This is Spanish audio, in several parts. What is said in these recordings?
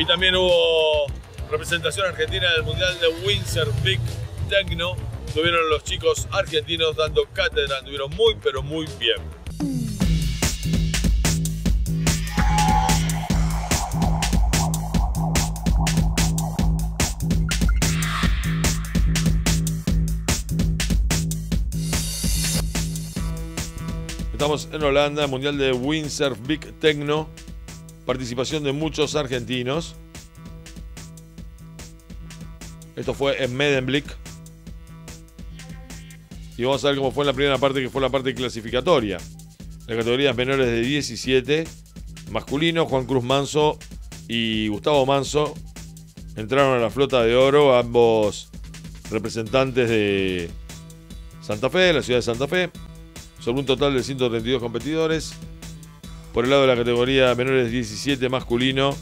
Y también hubo representación argentina en el Mundial de Windsurf Big Techno. Tuvieron los chicos argentinos dando cátedra, anduvieron muy pero muy bien. Estamos en Holanda, Mundial de Windsurf Big Techno. Participación de muchos argentinos. Esto fue en Medemblik. Y vamos a ver cómo fue la primera parte, que fue la parte clasificatoria. Las categorías menores de 17, masculino, Juan Cruz Manso y Gustavo Manso entraron a la flota de oro, ambos representantes de Santa Fe, la ciudad de Santa Fe sobre un total de 132 competidores. Por el lado de la categoría menores 17 masculino,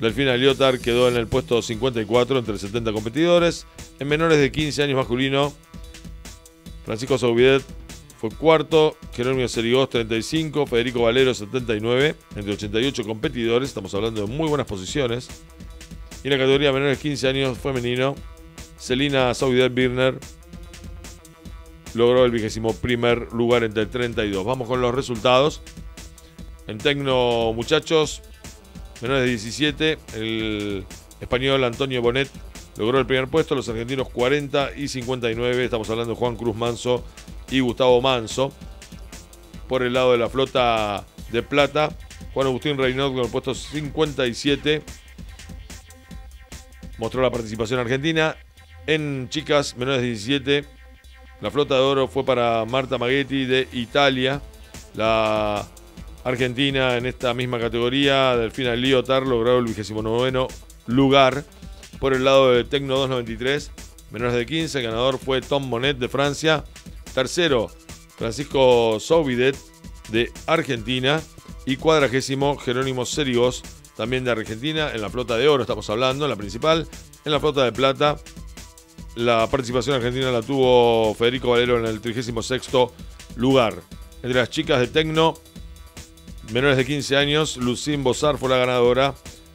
Delfina Liotar quedó en el puesto 54 entre 70 competidores. En menores de 15 años masculino, Francisco Saubidet fue cuarto, Jerónimo Serigós 35, Federico Valero 79, entre 88 competidores, estamos hablando de muy buenas posiciones. Y en la categoría menores de 15 años femenino, Celina Saubidet Birner logró el vigésimo primer lugar entre 32. Vamos con los resultados. En Tecno, muchachos, menores de 17, el español Antonio Bonet logró el primer puesto, los argentinos 40 y 59, estamos hablando de Juan Cruz Manso y Gustavo Manso. Por el lado de la flota de plata, Juan Agustín Reynaud con el puesto 57 mostró la participación argentina. En chicas menores de 17, la flota de oro fue para Marta Maghetti de Italia. La Argentina en esta misma categoría, Delfina Liotar, logró el 29 lugar. Por el lado de Tecno 293, menores de 15, el ganador fue Tom Monet de Francia. Tercero, Francisco Soubidet de Argentina. Y cuadragésimo, Jerónimo Serigos, también de Argentina, en la flota de oro estamos hablando, en la principal. En la flota de plata, la participación argentina la tuvo Federico Valero en el 36 lugar. Entre las chicas de Tecno, menores de 15 años, Lucín Bozar fue la ganadora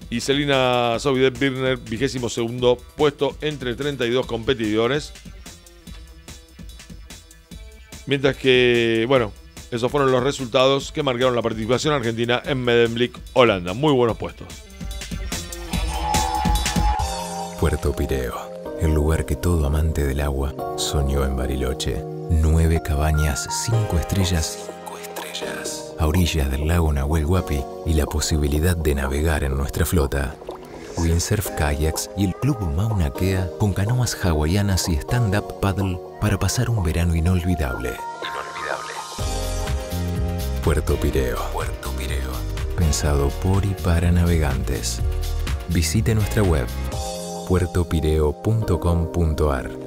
y Celina Sauvidet Birner, vigésimo segundo puesto entre 32 competidores. Mientras que, bueno, esos fueron los resultados que marcaron la participación argentina en Medemblik, Holanda. Muy buenos puestos. Puerto Pireo el lugar que todo amante del agua soñó en Bariloche. Nueve cabañas, cinco estrellas, cinco estrellas, a orillas del lago Nahuel Huapi y la posibilidad de navegar en nuestra flota. Windsurf Kayaks y el Club Mauna Kea con canoas hawaianas y stand-up paddle para pasar un verano inolvidable. Inolvidable. Puerto Pireo. Puerto Pireo. Pensado por y para navegantes. Visite nuestra web puertopireo.com.ar